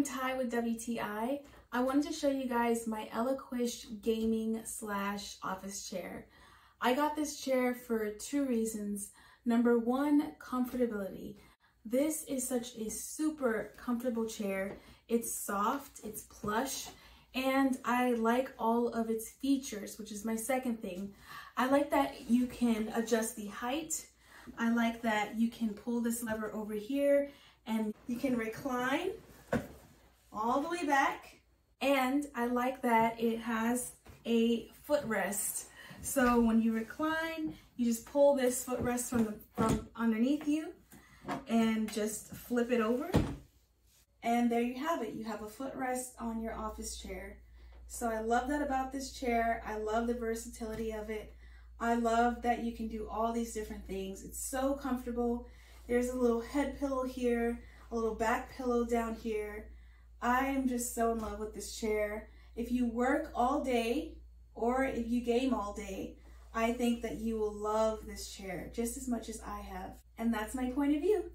I'm Ty with WTI. I wanted to show you guys my ELECWISH gaming slash office chair. I got this chair for two reasons. Number one, comfortability. This is such a super comfortable chair. It's soft, it's plush, and I like all of its features, which is my second thing. I like that you can adjust the height. I like that you can pull this lever over here and you can recline all the way back. And I like that it has a footrest. So when you recline, you just pull this footrest from, the, from underneath you and just flip it over. And there you have it. You have a footrest on your office chair. So I love that about this chair. I love the versatility of it. I love that you can do all these different things. It's so comfortable. There's a little head pillow here, a little back pillow down here. I am just so in love with this chair. If you work all day or if you game all day, I think that you will love this chair just as much as I have. And that's my point of view.